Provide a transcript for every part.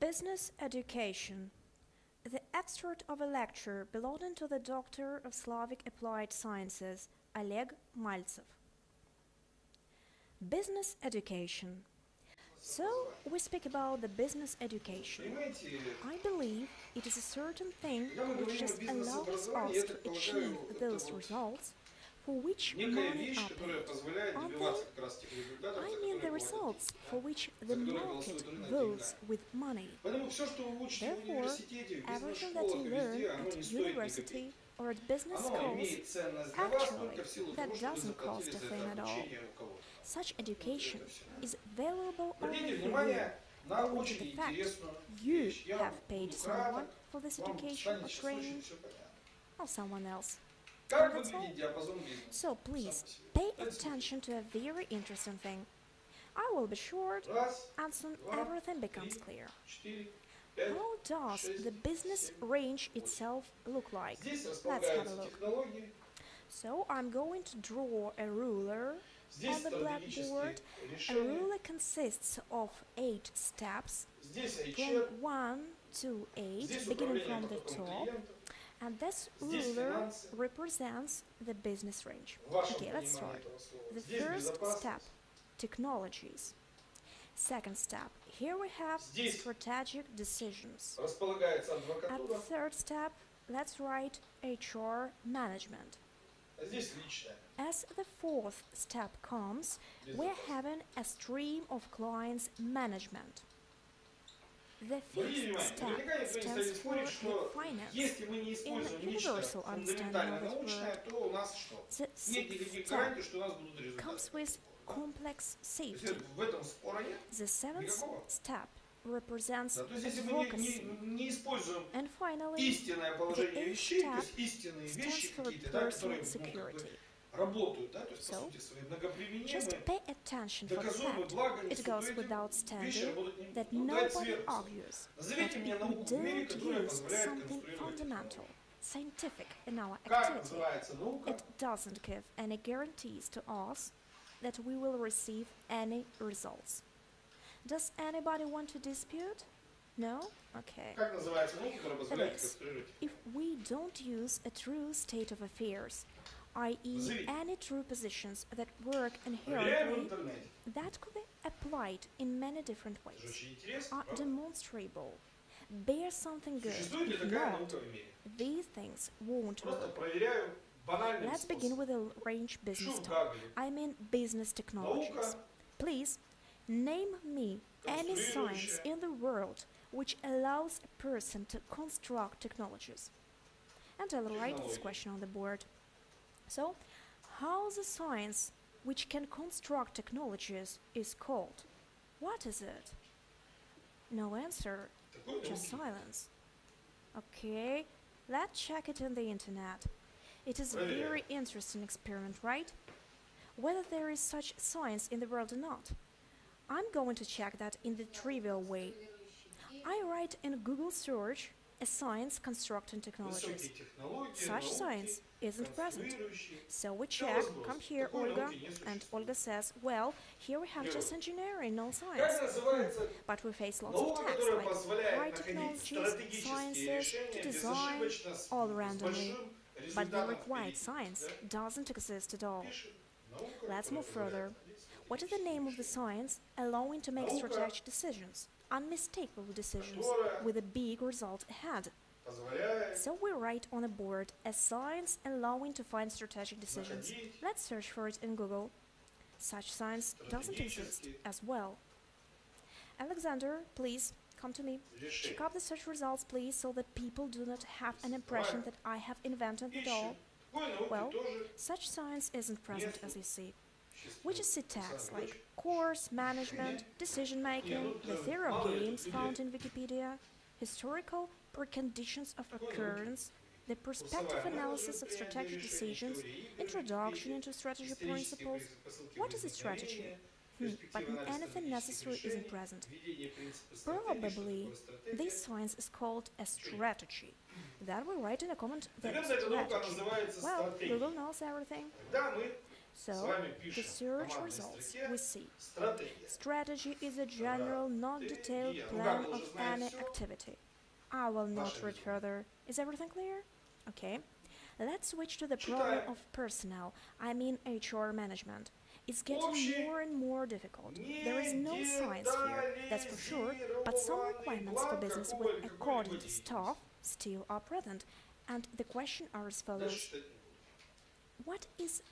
Business Education The excerpt of a lecture belonging to the Doctor of Slavic Applied Sciences, Oleg Maltsev. Business Education so, we speak about the business education. I believe it is a certain thing which just allows us to achieve those results некая money вещь, are которая paid. позволяет Aren't добиваться как раз тех результатов, I за mean the которые платят results деньги. for which the которые market голосуют рынок votes деньгами. with money. Поэтому все, что вы учите в Therefore, университете, в бизнес-школах everything that you и learn везде, оно at не стоит ни university копейки. or at business Оно schools, имеет ценность для вас actually, только в силу that того, что вы doesn't cost заплатили a за thing это at all. обучение у кого-то. such education is valuable only Обратите for you, внимание на owing to очень the fact интересную you вещь. Я have буду paid краток, someone for this вам education станет or сейчас training очень все понятно. or someone else. So please, pay attention to a very interesting thing. I will be short and soon everything becomes clear. How does the business range itself look like? Let's have a look. So I'm going to draw a ruler on the blackboard. A ruler consists of 8 steps from 1 to 8, beginning from the top and this ruler represents the business range. Okay, let's start. The first step, technologies. Second step, here we have strategic decisions. And third step, let's write HR management. As the fourth step comes, we're having a stream of clients management. The fifth step stands for finance. In universal understanding of the world, the sixth step comes with complex safety. The seventh step represents so, advocacy. And finally, the eighth step stands for personal security. So, just pay attention for the fact, it goes without saying that nobody argues that we don't use something fundamental, scientific in our activity. It doesn't give any guarantees to us that we will receive any results. Does anybody want to dispute? No? Okay. Is, if we don't use a true state of affairs, i.e. any true positions that work inherently that could be applied in many different ways, are demonstrable, bear something good, if not, these things won't work. Let's begin with the range business talk, I mean business technologies. Please, name me any science in the world which allows a person to construct technologies. And I'll write this question on the board. So, how the science which can construct technologies is called? What is it? No answer, just silence. Okay, let's check it on the internet. It is a very interesting experiment, right? Whether there is such science in the world or not. I'm going to check that in the trivial way. I write in Google search a science constructing technologies. Such science isn't present. So we check, come here, Olga, and Olga says, well, here we have just engineering, no science. But we face lots of tax, like high technologies, sciences, to design, all randomly. But the required science doesn't exist at all. Let's move further. What is the name of the science allowing to make strategic decisions, unmistakable decisions, with a big result ahead? So we write on a board a science allowing to find strategic decisions. Let's search for it in Google. Such science doesn't exist as well. Alexander, please come to me. Check up the search results, please, so that people do not have an impression that I have invented it all. Well, such science isn't present as you see which is syntax like course, management, decision-making, the theory of games found in Wikipedia, historical preconditions of occurrence, the perspective analysis of strategic decisions, introduction into strategy principles, what is a strategy? Hmm, but anything necessary isn't present. Probably this science is called a strategy. That we write in a comment that strategy. Well, we will know everything. So, the search results we see. Strategy is a general, non-detailed plan of any activity. I will not read further. Is everything clear? Okay. Let's switch to the problem of personnel, I mean HR management. It's getting more and more difficult. There is no science here, that's for sure, but some requirements for business with to staff still are present. And the question are as follows. What is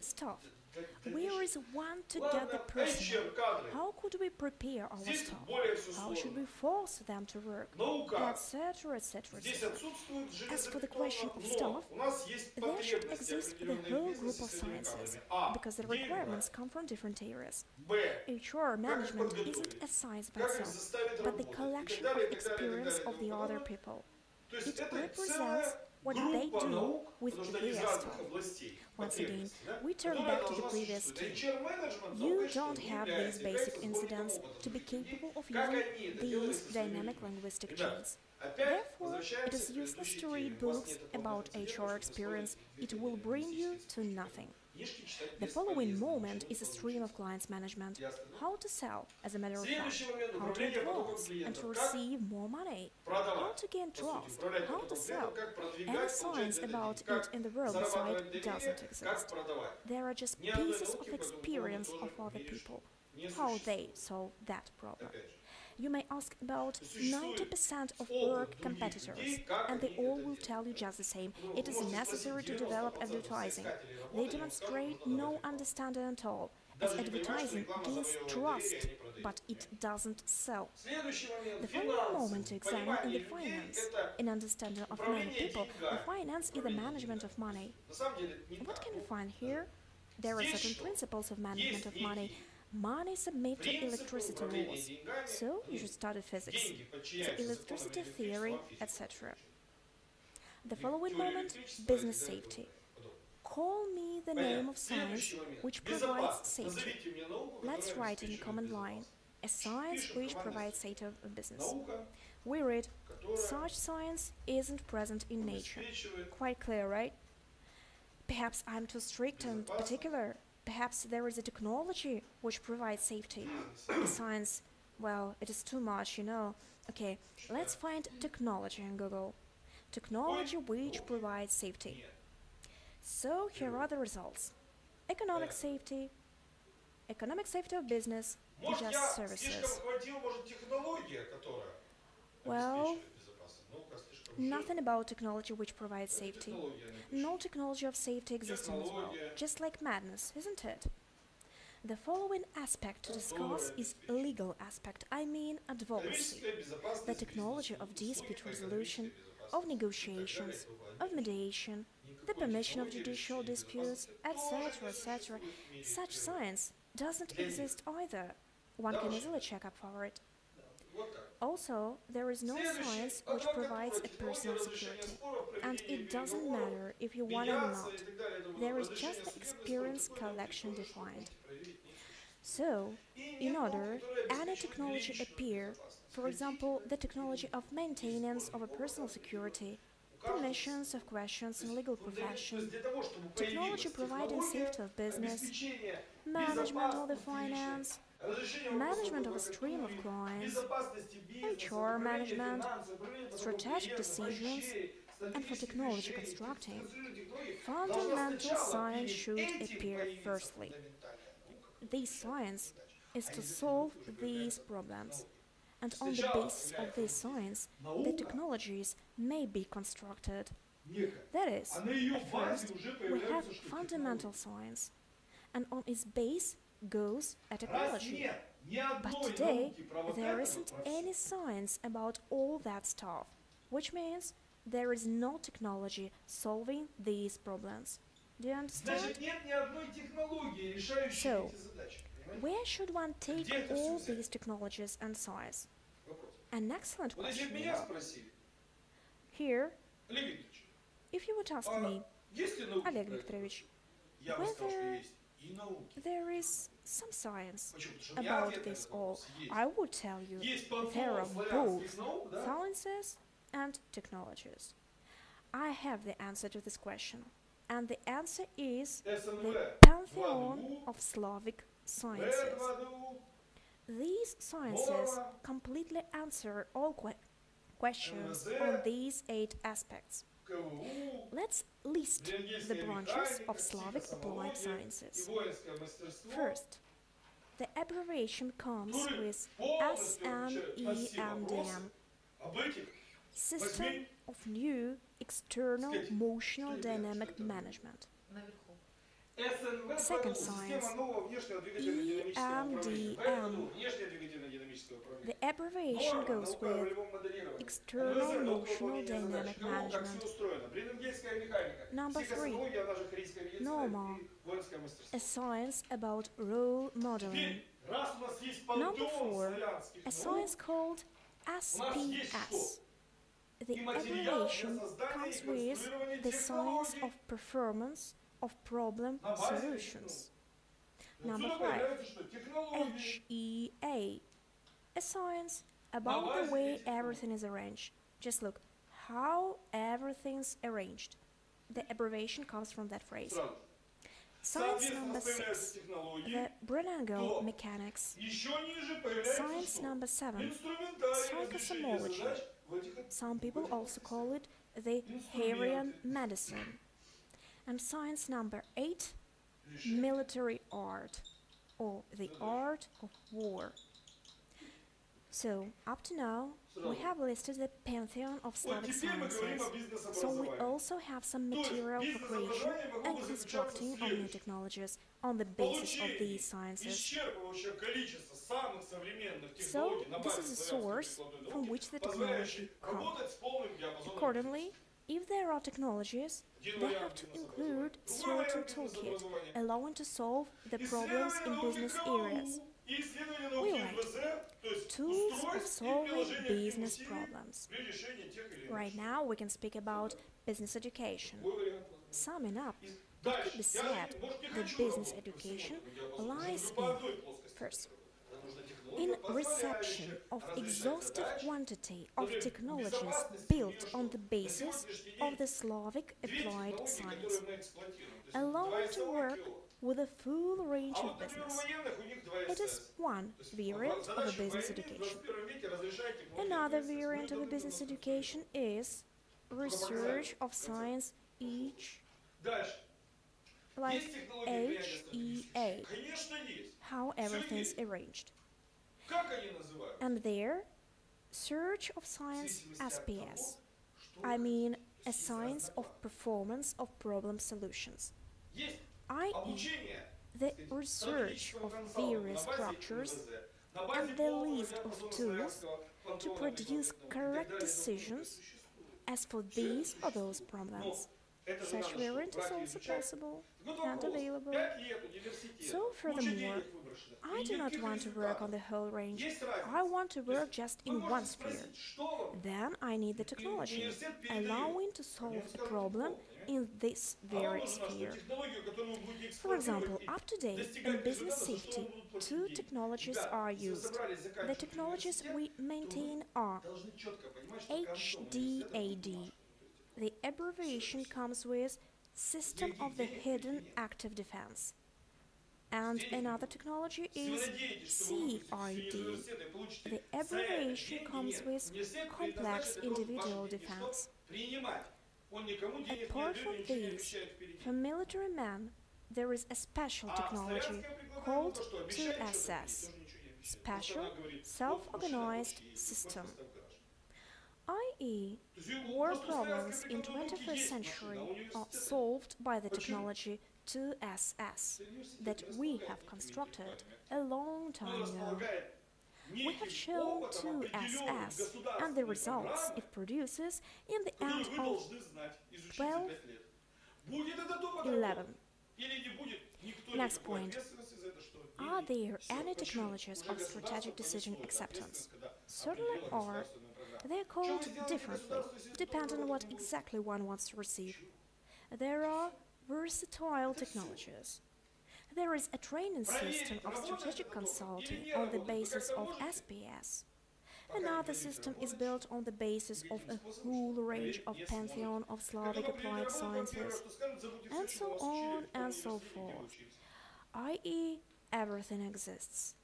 Staff. Where is one to get the person? How could we prepare our staff? How should we force them to work? Etc. Etc. Et As for the question of staff, there should exist the whole group of sciences, because the requirements come from different areas. HR management isn't a science by itself, but the collection of experience of the other people. It represents what they do with the previous. Once again, we turn back to the previous scheme. You don't have these basic incidents to be capable of using these dynamic linguistic chains. Therefore, it is useless to read books about HR experience, it will bring you to nothing. The following moment is a stream of clients management. How to sell, as a matter of fact, how to advance and to receive more money, how to gain trust, how to sell. Any science about it in the world side doesn't exist. There are just pieces of experience of other people, how they solve that problem. You may ask about 90% of work competitors, and they all will tell you just the same. It is necessary to develop advertising. They demonstrate no understanding at all, as advertising gains trust, but it doesn't sell. The final moment to examine in the finance. In understanding of many people, the finance is the management of money. What can we find here? There are certain principles of management of money, Money is made to electricity laws, so you should study physics, the electricity theory, etc. The following moment, business safety. Call me the name of science which provides safety. Let's write in common line a science which provides safety in business. We read, such science isn't present in nature. Quite clear, right? Perhaps I'm too strict and particular, Perhaps there is a technology which provides safety. бизнес. A science, well, it is too much, you know. Okay, let's find technology in Google. Technology which provides safety. Нет. So here are the results. Economic safety, economic safety of business, Может, just я services. слишком хватил, может, технология, которая Well, Nothing about technology which provides safety. No technology of safety exists in this world, just like madness, isn't it? The following aspect to discuss is legal aspect, I mean advocacy, the technology of dispute resolution, of negotiations, of mediation, the permission of judicial disputes, etc., etc. Such science doesn't exist either. One can easily check up for it. Also, there is no science which provides a personal security. And it doesn't matter if you want it or not. There is just the experience collection defined. So, in order, any technology appear, for example, the technology of maintenance of a personal security, permissions of questions in legal profession, technology providing safety of business, management of the finance, management of a stream of clients, HR management, strategic decisions, and for technology constructing, fundamental science should appear firstly. This science is to solve these problems, and on the basis of this science, the technologies may be constructed. That is, at first, we have fundamental science, and on its base, goes at technology, But today, there isn't any science about all that stuff, which means there is no technology solving these problems. Do you understand? So, where should one take all these technologies and science? An excellent question. Here, if you would ask me, Oleg Viktorovich, whether there is some science about this all. I will tell you there are both sciences and technologies. I have the answer to this question. And the answer is the pantheon of Slavic sciences. These sciences completely answer all que questions on these eight aspects. Let's list the branches of Slavic applied sciences. First, the abbreviation comes with SNEMDM, System of New External Motional Dynamic Management. Second science, EMDM, um, the abbreviation goes with external emotional dynamic management. Number three, normal, a science about role modeling. Number four, a science called SPS. The abbreviation comes with the science of performance of problem solutions. Number 5. HEA A science about the way everything is arranged. Just look, how everything's arranged. The abbreviation comes from that phrase. Science number 6. The Brenango mechanics. Science number 7. psychosomology. Some people also call it the Herian medicine. And science number eight military art or the art of war. So, up to now, we have listed the pantheon of Slavic sciences, so we also have some material for creation and constructing of new technologies on the basis of these sciences. So, this is a source from which the technology comes. Accordingly, if there are technologies, they have to include certain toolkit, allowing to solve the problems in business areas. We like tools of solving business problems. Right now we can speak about business education. Summing up, it could be said that business education lies in, first, in reception of exhaustive quantity of technologies built on the basis of the Slavic applied science, allowed to work with a full range of business. It is one variant of a business education. Another variant of a business education is research of science each like H-E-A, everything is arranged. And there, search of science SPS. I mean, a science of performance of problem solutions. I.e., the research of various structures and the list of tools to produce correct decisions as for these or those problems. Such variant is also possible and available. So, furthermore, I do not want to work on the whole range. I want to work just in one sphere. Then I need the technology, allowing to solve a problem in this very sphere. For example, up to date in business safety, two technologies are used. The technologies we maintain are HDAD. The abbreviation comes with System of the Hidden Active Defense. And another technology is CID. The abbreviation comes with complex individual defense. Apart from these, for military men, there is a special technology called 2SS – Special Self-Organized System i.e., war problems in 21st century are solved by the technology 2SS that we have constructed a long time ago. We have shown 2SS and the results it produces in the end of 12, 11. Next point. Are there any technologies of strategic decision acceptance? Certainly are. They are called differently, depending on what exactly one wants to receive. There are versatile technologies. There is a training system of strategic consulting on the basis of SPS. Another system is built on the basis of a whole range of pantheon of Slavic applied sciences, and so on and so forth, i.e., everything exists.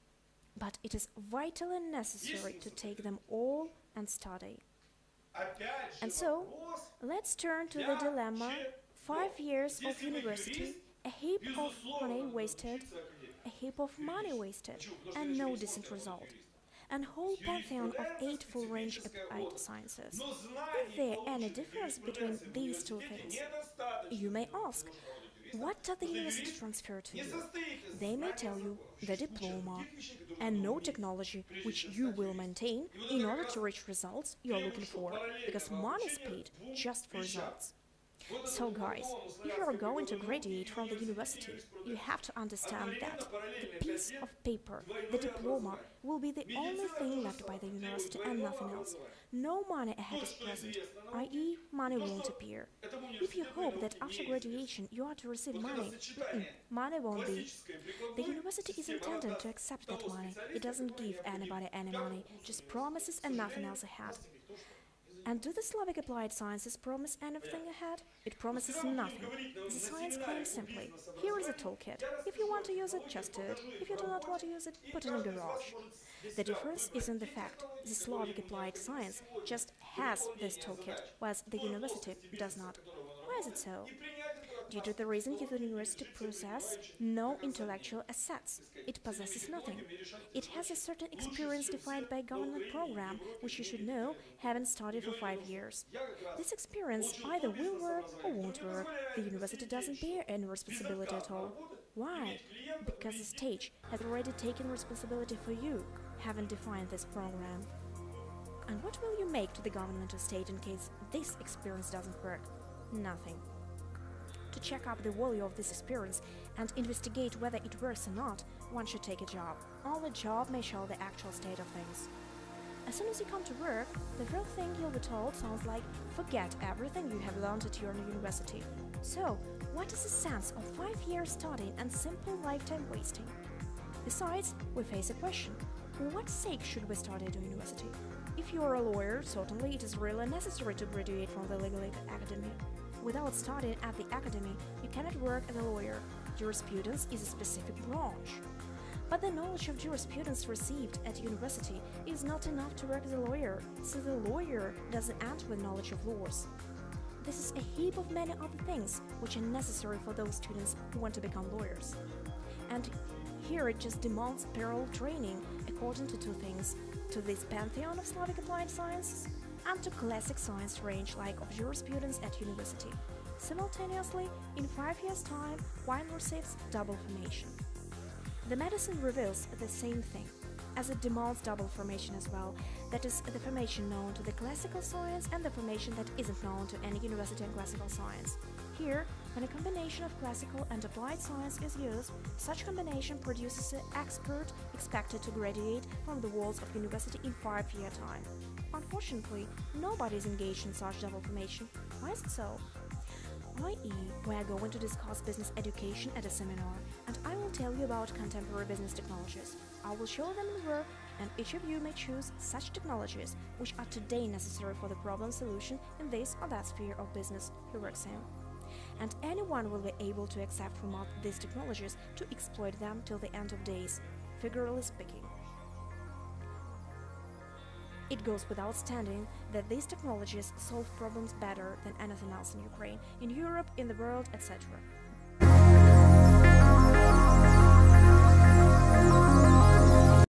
But it is vitally necessary to take them all and study. And so, let's turn to the dilemma five years of university, a heap of money wasted, a heap of money wasted, and no decent result. And whole pantheon of eight full range applied sciences. Is there any difference between these two things? You may ask, what does the university transfer to you? They may tell you the diploma and no technology which you will maintain in order to reach results you are looking for, because money is paid just for results. So guys, if you are going to graduate from the university, you have to understand that the piece of paper, the diploma, will be the only thing left by the university and nothing else. No money ahead is present, i.e. money won't appear. If you hope that after graduation you are to receive money, money won't be. The university is intended to accept that money. It doesn't give anybody any money, just promises and nothing else ahead. And do the Slavic applied sciences promise anything ahead? It promises nothing. The science claims simply, here is a toolkit. If you want to use it, just do it. If you do not want to use it, put it in a garage. The difference is in the fact the Slavic applied science just has this toolkit, whereas the university does not. Why is it so? Due to the reason the university possesses no intellectual assets. It possesses nothing. It has a certain experience defined by government program, which you should know, having studied for five years. This experience either will work or won't work. The university doesn't bear any responsibility at all. Why? Because the state has already taken responsibility for you, having defined this program. And what will you make to the government or state in case this experience doesn't work? Nothing to check up the value of this experience and investigate whether it works or not, one should take a job. Only job may show the actual state of things. As soon as you come to work, the first thing you'll be told sounds like forget everything you have learned at your university. So, what is the sense of five years studying and simple lifetime wasting? Besides, we face a question for what sake should we study at university? If you are a lawyer, certainly it is really necessary to graduate from the legal academy. Without studying at the academy, you cannot work as a lawyer. Jurisprudence is a specific branch. But the knowledge of jurisprudence received at university is not enough to work as a lawyer, so the lawyer doesn't end with knowledge of laws. This is a heap of many other things which are necessary for those students who want to become lawyers. And here it just demands parallel training according to two things to this pantheon of Slavic applied sciences and to classic science range like of jurisprudence at university. Simultaneously, in five years' time, one receives double formation. The medicine reveals the same thing, as it demands double formation as well, that is, the formation known to the classical science and the formation that isn't known to any university in classical science. Here, when a combination of classical and applied science is used, such combination produces an expert expected to graduate from the walls of university in five-year time. Unfortunately, nobody is engaged in such double formation. Why is it so? i.e., we are going to discuss business education at a seminar, and I will tell you about contemporary business technologies. I will show them in work, and each of you may choose such technologies which are today necessary for the problem solution in this or that sphere of business he works in. And anyone will be able to accept from these technologies to exploit them till the end of days, figuratively speaking. It goes without standing that these technologies solve problems better than anything else in Ukraine, in Europe, in the world, etc.